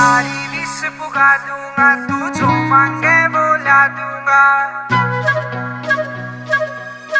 सारी विश पुगा दूँगा तू जो मांगे बोला दूँगा।